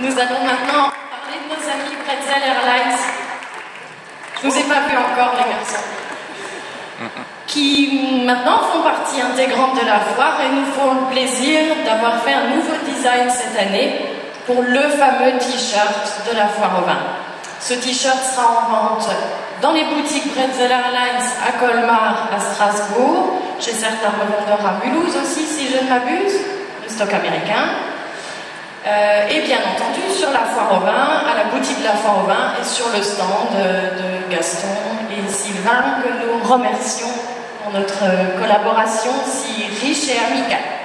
Nous allons maintenant parler de nos amis Pretzel Airlines. Je vous ai pas vu encore, les garçons. Qui maintenant font partie intégrante de la foire et nous font le plaisir d'avoir fait un nouveau design cette année pour le fameux t-shirt de la foire au vin. Ce t-shirt sera en vente dans les boutiques Pretzel Airlines à Colmar, à Strasbourg, chez certains revendeurs à Mulhouse aussi, si je ne m'abuse, le stock américain. Euh, et bien entendu sur la foire au vin, à la boutique de la foire au vin et sur le stand de, Gaston et Sylvain que nous remercions pour notre collaboration si riche et amicale.